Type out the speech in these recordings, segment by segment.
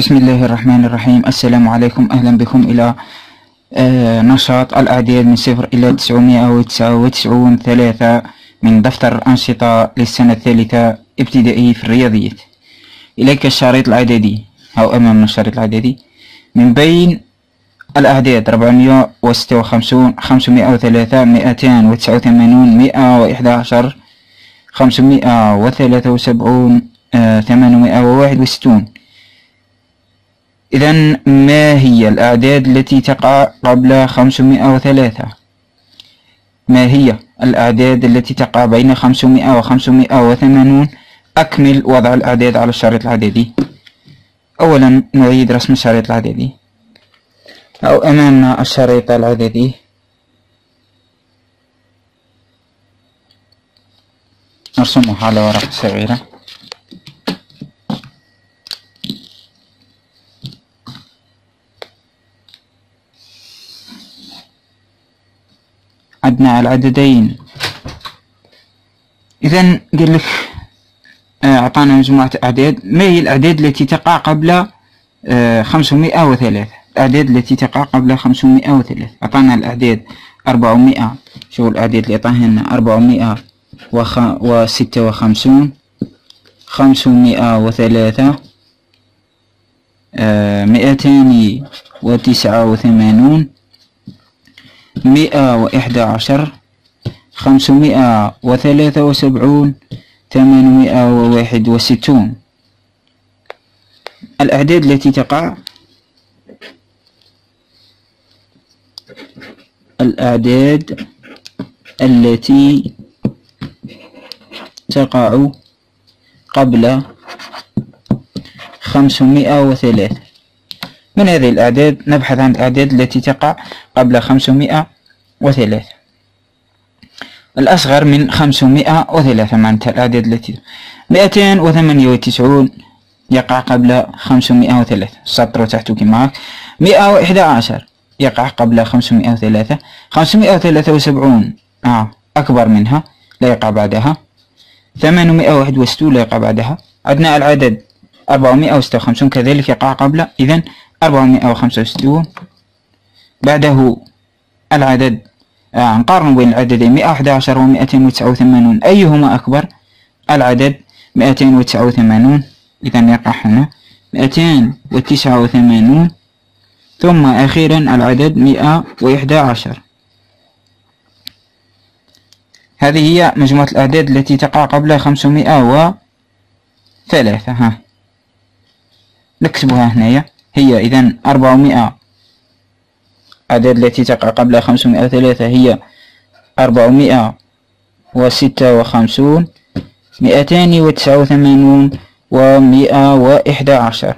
بسم الله الرحمن الرحيم السلام عليكم أهلا بكم إلى نشاط الأعداد من صفر إلى تسعمائة وتسعة وتسعون ثلاثة من دفتر الأنشطة للسنة الثالثة ابتدائي في الرياضيات إليك الشريط العددي أو أمامنا الشريط العددي من بين الأعداد ربعمائة وستة وخمسون خمسمائة وثلاثة مئتان وتسعة وثمانون مئة وإحدى عشر خمسمائة وثلاثة وسبعون ثمانمائة وواحد وستون إذا ما هي الأعداد التي تقع قبل خمسمائة وثلاثة؟ ما هي الأعداد التي تقع بين خمسمائة وخمسمائة وثمانون؟ أكمل وضع الأعداد على الشريط العددي أولا نعيد رسم الشريط العددي أو أمامنا الشريط العددي نرسمه على ورقة صغيرة. عندنا العددين. إذا قال لك آه، أعطانا مجموعة أعداد. ما هي الأعداد التي تقع قبل آه، خمسمائة وثلاثة؟ الأعداد التي تقع قبل خمسمائة وثلاثة. أعطانا الأعداد أربعمائة. شو الأعداد اللي أعطاها لنا. أربعمائة. وستة وخمسون. خمسمائة وثلاثة. آه، مئتان وتسعة وثمانون. مئة وإحدى عشر خمسمائة وثلاثة وسبعون ثمانمائة وواحد وستون. الأعداد التي تقع؟ الأعداد التي تقع قبل خمسمائة وثلاثة. من هذه الأعداد؟ نبحث عن الأعداد التي تقع قبل 503 الأصغر من 503 معناتها الأعداد التي 298 يقع قبل 503 السطر تحته كما هاك 111 يقع قبل 503 573 آه أكبر منها لا يقع بعدها. 861 لا يقع بعدها. عندنا العدد 456 كذلك يقع قبل. إذا أربعمائة وخمسة وستون. بعده العدد آه نقارن بين العددين مئة أحد عشر ومئتين وتسعة وثمانون. أيهما أكبر؟ العدد مئتين وتسعة وثمانون. إذا يقع هنا مئتين وتسعة وثمانون. ثم أخيرا العدد مئة وإحدى عشر. هذه هي مجموعة الأعداد التي تقع قبل خمسمائة وثلاثة. ها نكتبها هنايا. هي إذا أربعمائة. الأعداد التي تقع قبل خمسمائة وثلاثة هي أربعمائة وستة وخمسون مئتان وتسعة وثمانون ومئة وإحدى عشر.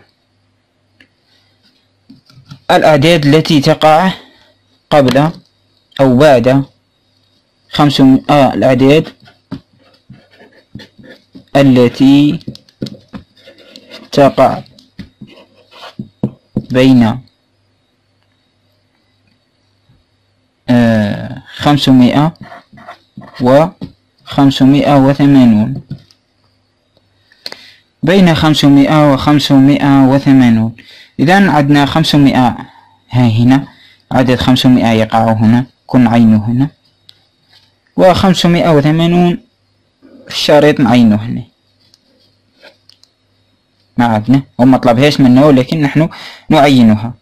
الأعداد التي تقع قبل أو بعد خمسمائة آه الأعداد التي تقع. بين آه، خمسمائة وخمسمائة وثمانون. بين خمسمائة وخمسمائة وثمانون. إذا عندنا خمسمائة ها هنا عدد خمسمائة يقع هنا كن عينه هنا. وخمسمائة وثمانون الشريط نعينه هنا. ما عدنا وما طلبهاش منا ولكن نحن نعينها.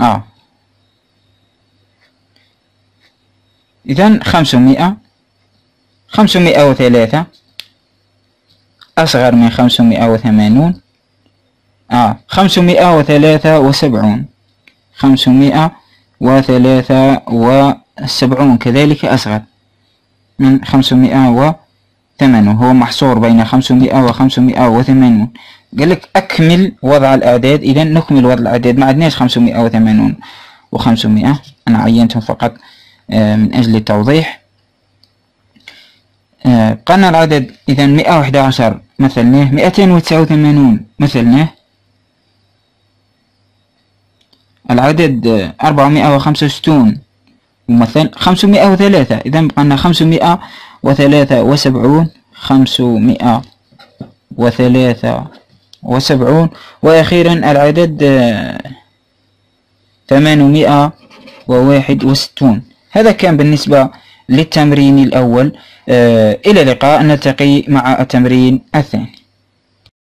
آه. إذا خمسمائة. خمسمائة وثلاثة. أصغر من خمسمائة وثمانون. آه. خمسمائة وثلاثة وسبعون. خمسمائة وثلاثة وسبعون. كذلك أصغر من خمسمائة ثمن وهو محصور بين 500 و 580 قال لك أكمل وضع الأعداد إذا نكمل وضع الأعداد ما عندناش 580 و 500 أنا عينتهم فقط آه، من أجل التوضيح. آه، قلنا العدد إذا 111 مثلناه 289 مثلناه. العدد آه، 465 مثلا خمسمائة وثلاثة. إذا بقى لنا خمسمائة وثلاثة وسبعون خمسمائة وثلاثة وسبعون. وأخيرا العدد آه، ثمانمائة وواحد وستون. هذا كان بالنسبة للتمرين الأول. آه، إلى اللقاء. نلتقي مع التمرين الثاني.